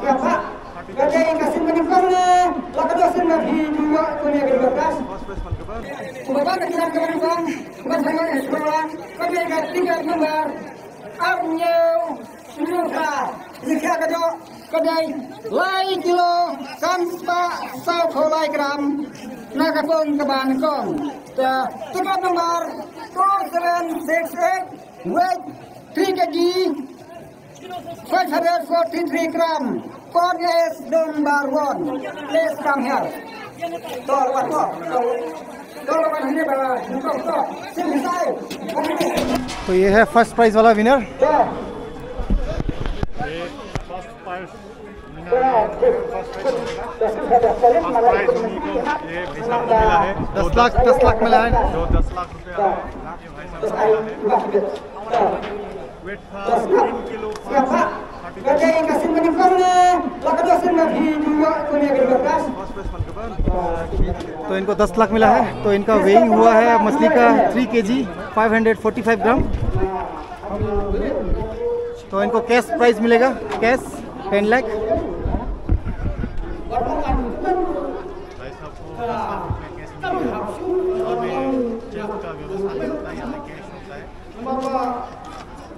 siapa? Gada yang kasih menikah nih, laka dosen nabi juga kuliah ke bekas. Kebetulan kita kemarin bang, bukan saya yang sekolah, kami yang tiga nomor, arnya, Nusa, jika kado, kedai, lai kilo, tanpa sau kolai gram, nakapun kong. Tiga six eight, weight three kg, 543 gram. Congress number one, please come here. Door one, door, door one hundred, door, door, sit beside. तो ये है first prize वाला विनर दस लाख दस लाख मिला है जो दस लाख रुपया वेट था तीन किलो तो इनको 10 लाख मिला है तो इनका वेइंग हुआ है मछली का 3 के जी फाइव ग्राम तो इनको कैश प्राइस मिलेगा कैश 10 लाख का व्यवस्था है कैश होता है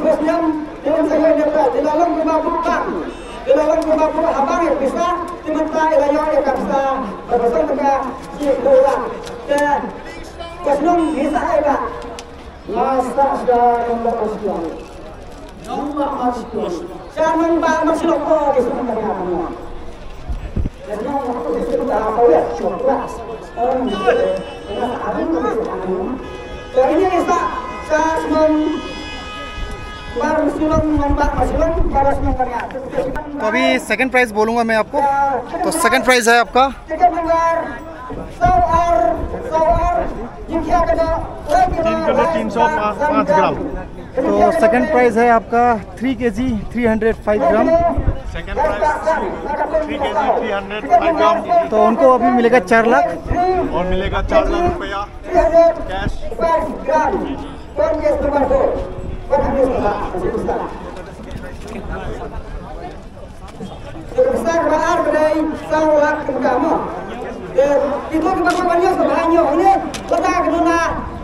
sebabnya dengan saya dapat di dalam rumah buka, di dalam rumah buka abang yang bisa, sementara ilayo yang bisa, berbesar mereka si bola, dan kesenang bisa mbak. Masa nombor sekian. Nombor sekian. Jangan mbak masih lupa di sini ternyata. So ini bisa तो अभी second prize बोलूँगा मैं आपको। तो second prize है आपका। तीन सौ पाँच ग्राम तो सेकंड प्राइज है आपका 3 K G 305 gram second prize three K G three hundred five gram तो उनको अभी मिलेगा चार लाख। और मिलेगा चार लाख रुपया। Cash kes nomor besar. Sebesar baar kedai sawak kamu. Itu kita banyak sebanyak ini. Kita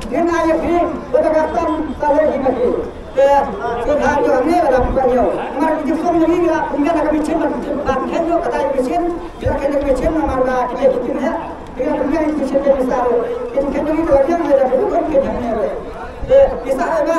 Din ayah ni, kita kata kalau kita ni. Kita hari ini ada banyak. Mari kita semua ni kita punya nak bincang, nak kenjo kata bincang. Kita kena bincang nama kita kita bincang ya. Kita punya ini bincang besar. Kita kena dua yang ada bukan kita ni. Bisa ada.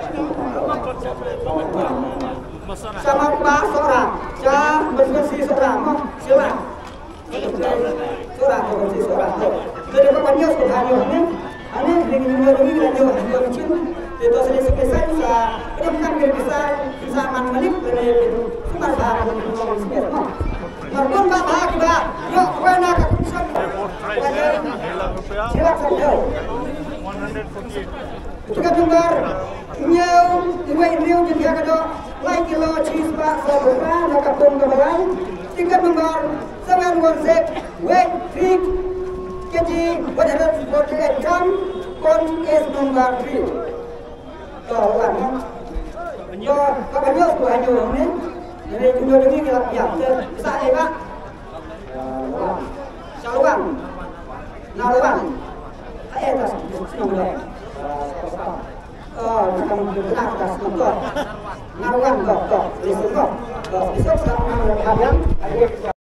Surat mong, surat. Ini nyau, jadi agak 2 kilo cheese box of Roma, Nakapong Gamaray. Ticket number 716, weight 3 kg, 148 gram, con case number 3. Đó các bạn nhé. Đó, các bạn nhớ của anh nhiều lắm đấy. Chúng tôi đứng đi gặp giảm dân. Dạ, atas motor. Naruhan kok, kok, besok kok. Kok, besok sama kalian, adik